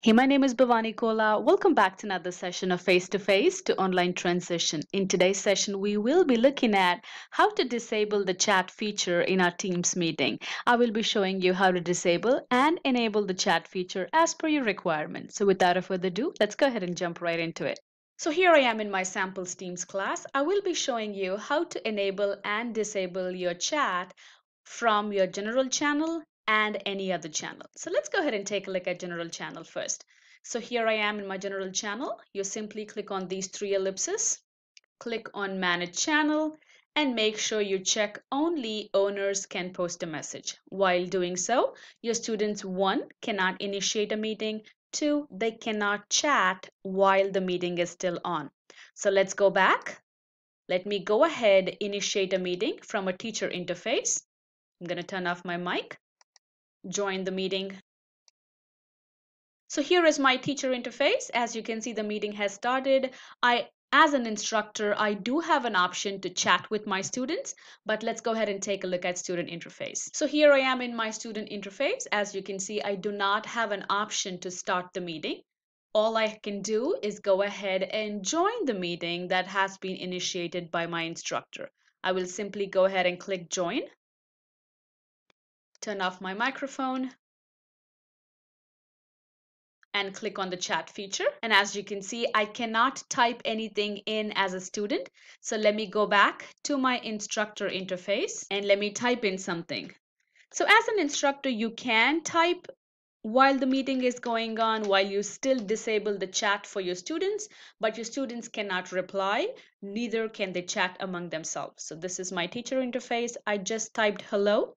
Hey, my name is Bhavani Kola. Welcome back to another session of Face to Face to Online Transition. In today's session, we will be looking at how to disable the chat feature in our Teams meeting. I will be showing you how to disable and enable the chat feature as per your requirements. So without further ado, let's go ahead and jump right into it. So here I am in my samples Teams class. I will be showing you how to enable and disable your chat from your general channel and any other channel. So let's go ahead and take a look at general channel first. So here I am in my general channel. You simply click on these three ellipses, click on manage channel and make sure you check only owners can post a message. While doing so, your students one cannot initiate a meeting, two they cannot chat while the meeting is still on. So let's go back. Let me go ahead initiate a meeting from a teacher interface. I'm to turn off my mic join the meeting. So here is my teacher interface. As you can see, the meeting has started. I as an instructor, I do have an option to chat with my students, but let's go ahead and take a look at student interface. So here I am in my student interface. As you can see, I do not have an option to start the meeting. All I can do is go ahead and join the meeting that has been initiated by my instructor. I will simply go ahead and click join turn off my microphone and click on the chat feature. And as you can see, I cannot type anything in as a student. So let me go back to my instructor interface and let me type in something. So as an instructor, you can type while the meeting is going on, while you still disable the chat for your students, but your students cannot reply, neither can they chat among themselves. So this is my teacher interface. I just typed hello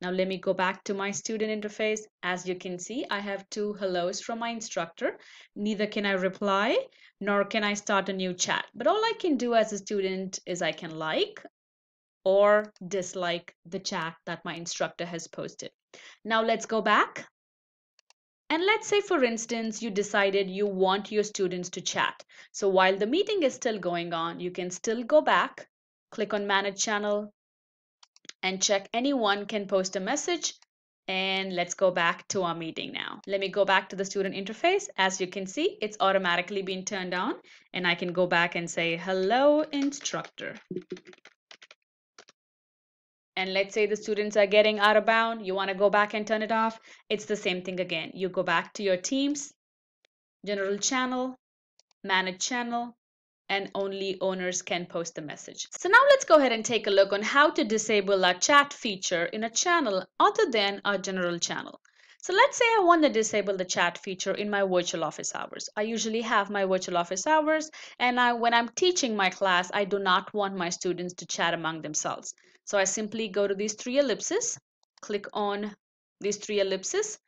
now let me go back to my student interface. As you can see, I have two hellos from my instructor. Neither can I reply, nor can I start a new chat. But all I can do as a student is I can like or dislike the chat that my instructor has posted. Now let's go back. And let's say, for instance, you decided you want your students to chat. So while the meeting is still going on, you can still go back, click on Manage Channel, and check anyone can post a message and let's go back to our meeting now. Let me go back to the student interface. As you can see, it's automatically been turned on and I can go back and say, hello, instructor. And let's say the students are getting out of bound. You want to go back and turn it off. It's the same thing again. You go back to your teams, general channel, manage channel, and only owners can post the message. So now let's go ahead and take a look on how to disable a chat feature in a channel other than our general channel. So let's say I want to disable the chat feature in my virtual office hours. I usually have my virtual office hours and I, when I'm teaching my class, I do not want my students to chat among themselves. So I simply go to these three ellipses, click on these three ellipses,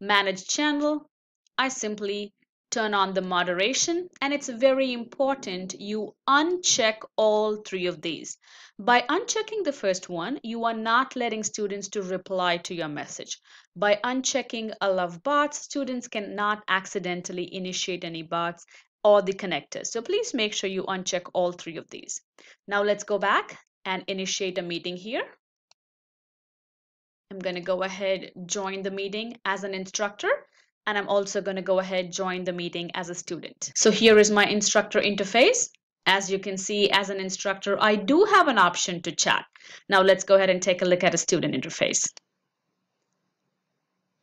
manage channel. I simply turn on the moderation and it's very important you uncheck all three of these. By unchecking the first one, you are not letting students to reply to your message. By unchecking allow bots, students cannot accidentally initiate any bots or the connectors. So please make sure you uncheck all three of these. Now let's go back and initiate a meeting here. I'm going to go ahead, join the meeting as an instructor and I'm also going to go ahead join the meeting as a student. So here is my instructor interface. As you can see, as an instructor, I do have an option to chat. Now let's go ahead and take a look at a student interface.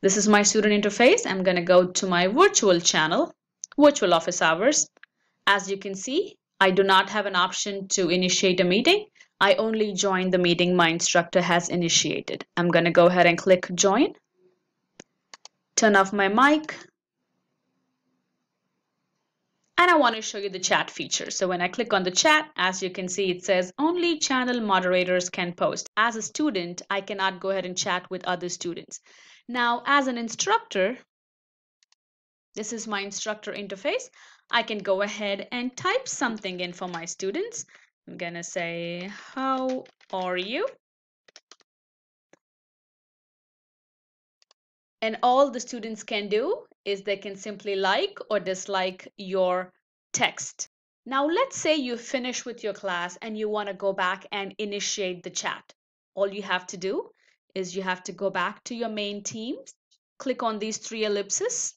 This is my student interface. I'm going to go to my virtual channel, virtual office hours. As you can see, I do not have an option to initiate a meeting. I only join the meeting my instructor has initiated. I'm going to go ahead and click join turn off my mic. And I want to show you the chat feature. So when I click on the chat, as you can see, it says only channel moderators can post. As a student, I cannot go ahead and chat with other students. Now, as an instructor, this is my instructor interface. I can go ahead and type something in for my students. I'm going to say, how are you? And all the students can do is they can simply like or dislike your text. Now, let's say you finish with your class and you want to go back and initiate the chat. All you have to do is you have to go back to your main teams, click on these three ellipses,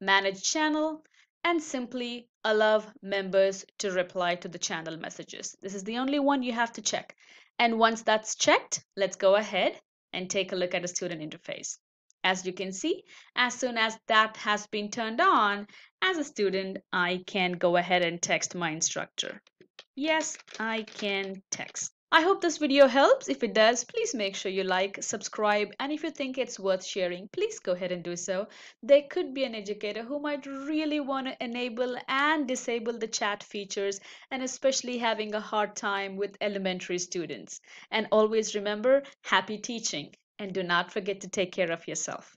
manage channel, and simply allow members to reply to the channel messages. This is the only one you have to check. And once that's checked, let's go ahead and take a look at the student interface. As you can see, as soon as that has been turned on, as a student, I can go ahead and text my instructor. Yes, I can text. I hope this video helps. If it does, please make sure you like, subscribe, and if you think it's worth sharing, please go ahead and do so. There could be an educator who might really want to enable and disable the chat features and especially having a hard time with elementary students. And always remember, happy teaching and do not forget to take care of yourself.